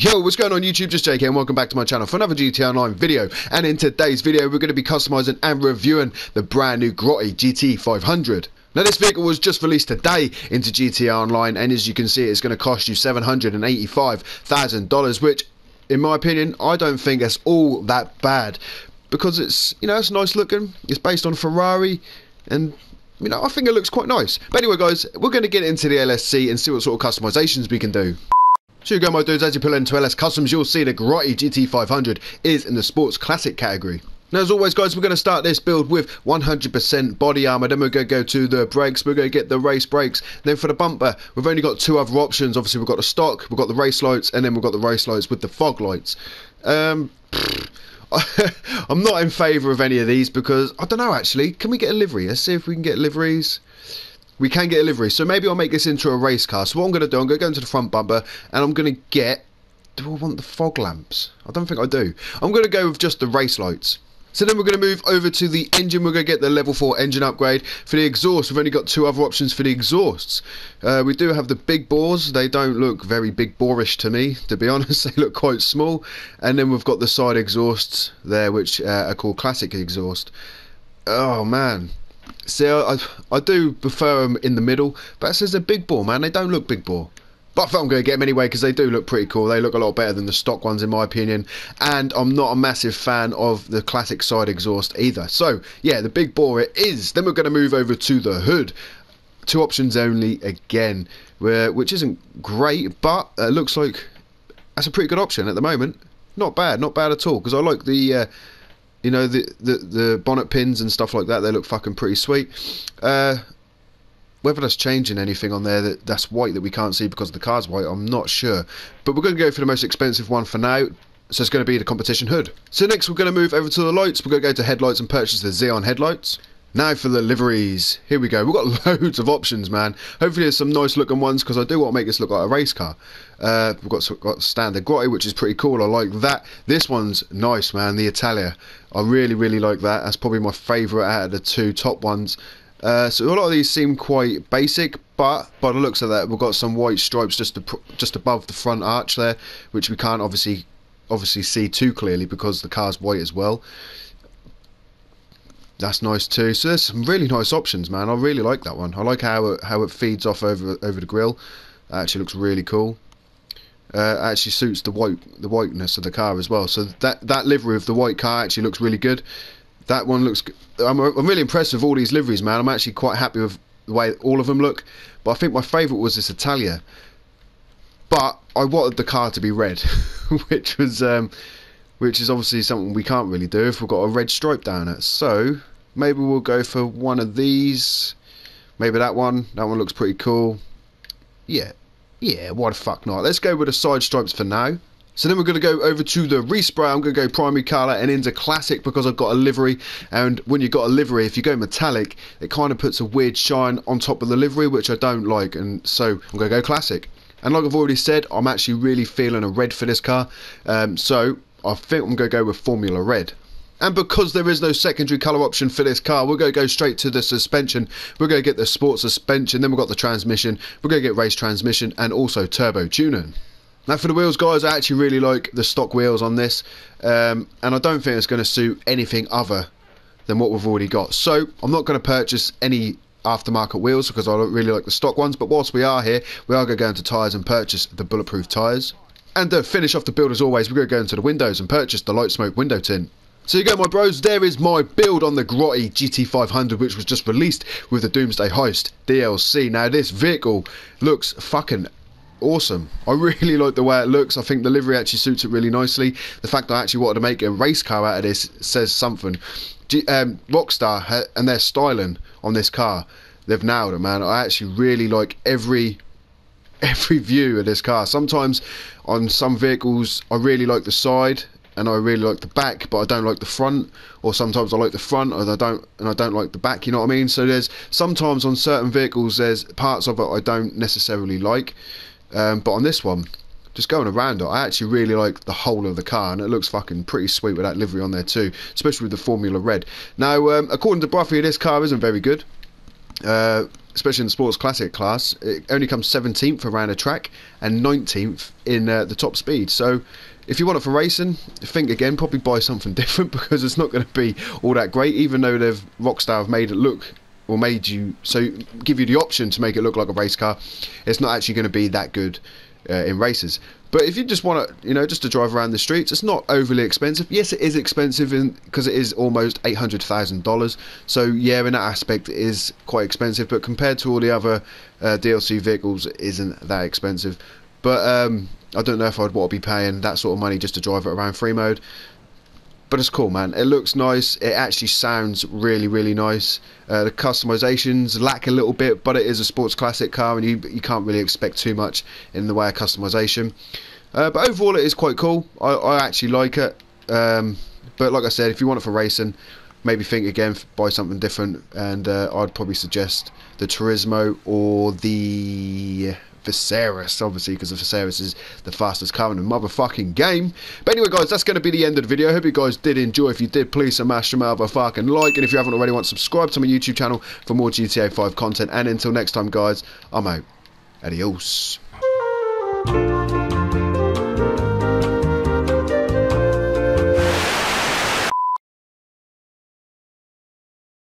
Yo, what's going on YouTube? Just Jake and welcome back to my channel for another GTA Online video. And in today's video, we're going to be customizing and reviewing the brand new Grotti GT 500. Now this vehicle was just released today into GTA Online and as you can see it's going to cost you $785,000 which in my opinion I don't think it's all that bad because it's you know it's nice looking it's based on Ferrari and you know I think it looks quite nice but anyway guys we're going to get into the LSC and see what sort of customizations we can do so you go my dudes, as you pull into LS Customs you'll see the Grotti GT500 is in the sports classic category. Now as always guys we're going to start this build with 100% body armour then we're going to go to the brakes, we're going to get the race brakes then for the bumper we've only got two other options obviously we've got the stock, we've got the race lights and then we've got the race lights with the fog lights. Um, I'm not in favour of any of these because I don't know actually can we get a livery? Let's see if we can get liveries we can get a livery. So maybe I'll make this into a race car. So what I'm going to do, I'm going to go into the front bumper and I'm going to get... Do I want the fog lamps? I don't think I do. I'm going to go with just the race lights. So then we're going to move over to the engine. We're going to get the level 4 engine upgrade. For the exhaust, we've only got two other options for the exhausts. Uh, we do have the big bores. They don't look very big borish to me, to be honest. They look quite small. And then we've got the side exhausts there, which uh, are called classic exhaust. Oh, man. See, I, I do prefer them in the middle, but says they're big bore, man. They don't look big bore. But I thought I'm going to get them anyway because they do look pretty cool. They look a lot better than the stock ones in my opinion. And I'm not a massive fan of the classic side exhaust either. So, yeah, the big bore it is. Then we're going to move over to the hood. Two options only again, which isn't great, but it looks like that's a pretty good option at the moment. Not bad, not bad at all because I like the... Uh, you know the, the the bonnet pins and stuff like that they look fucking pretty sweet. Uh, whether that's changing anything on there that that's white that we can't see because the car's white I'm not sure. But we're going to go for the most expensive one for now. So it's going to be the competition hood. So next we're going to move over to the lights. We're going to go to headlights and purchase the Xenon headlights now for the liveries. Here we go. We've got loads of options, man. Hopefully there's some nice looking ones because I do want to make this look like a race car. Uh, we've got, got standard Grotti, which is pretty cool. I like that. This one's nice, man. The Italia. I really, really like that. That's probably my favourite out of the two top ones. Uh, so a lot of these seem quite basic, but by the looks of that, we've got some white stripes just just above the front arch there, which we can't obviously obviously see too clearly because the car's white as well. That's nice too. So there's some really nice options, man. I really like that one. I like how it, how it feeds off over over the grill. That actually looks really cool. Uh, actually suits the white the whiteness of the car as well. So that that livery of the white car actually looks really good. That one looks. I'm, I'm really impressed with all these liveries, man. I'm actually quite happy with the way all of them look. But I think my favourite was this Italia. But I wanted the car to be red, which was um, which is obviously something we can't really do if we've got a red stripe down it. So maybe we'll go for one of these. Maybe that one. That one looks pretty cool. Yeah, yeah, why the fuck not? Let's go with the side stripes for now. So then we're going to go over to the respray. I'm going to go primary colour and into classic because I've got a livery. And when you've got a livery, if you go metallic, it kind of puts a weird shine on top of the livery, which I don't like. And so I'm going to go classic. And like I've already said, I'm actually really feeling a red for this car. Um, so I think I'm going to go with Formula Red. And because there is no secondary colour option for this car, we're going to go straight to the suspension. We're going to get the sport suspension, then we've got the transmission, we're going to get race transmission and also turbo tuning. Now for the wheels guys, I actually really like the stock wheels on this um, and I don't think it's going to suit anything other than what we've already got. So I'm not going to purchase any aftermarket wheels because I don't really like the stock ones but whilst we are here, we are going to go into tyres and purchase the bulletproof tyres. And to finish off the build as always, we're going to go into the windows and purchase the light smoke window tint. So you go my bros, there is my build on the Grotti GT500 which was just released with the Doomsday Heist DLC. Now this vehicle looks fucking awesome. I really like the way it looks. I think the livery actually suits it really nicely. The fact that I actually wanted to make a race car out of this says something. G um, Rockstar and their styling on this car, they've nailed it, man. I actually really like every every view of this car. Sometimes on some vehicles I really like the side and I really like the back but I don't like the front or sometimes I like the front and I don't and I don't like the back you know what I mean? So there's sometimes on certain vehicles there's parts of it I don't necessarily like um, but on this one just going around it I actually really like the whole of the car and it looks fucking pretty sweet with that livery on there too especially with the Formula Red. Now um, according to Broughy this car isn't very good uh, especially in the sports classic class, it only comes 17th around a track and 19th in uh, the top speed. So if you want it for racing, think again. Probably buy something different because it's not going to be all that great. Even though they've Rockstar have made it look or made you so give you the option to make it look like a race car, it's not actually going to be that good uh, in races. But if you just want to, you know, just to drive around the streets, it's not overly expensive. Yes, it is expensive because it is almost eight hundred thousand dollars. So yeah, in that aspect, it is quite expensive. But compared to all the other uh, DLC vehicles, it isn't that expensive. But um, I don't know if I'd want to be paying that sort of money just to drive it around free mode but it's cool, man. It looks nice. It actually sounds really, really nice. Uh, the customizations lack a little bit, but it is a sports classic car, and you you can't really expect too much in the way of customization. Uh, but overall, it is quite cool. I, I actually like it. Um, but like I said, if you want it for racing, maybe think again, buy something different. And uh, I'd probably suggest the Turismo or the Viseris, obviously, because Viseris is the fastest car in the motherfucking game. But anyway, guys, that's going to be the end of the video. Hope you guys did enjoy. If you did, please smash the motherfucking like. And if you haven't already, want to subscribe to my YouTube channel for more GTA 5 content. And until next time, guys, I'm out. Adios.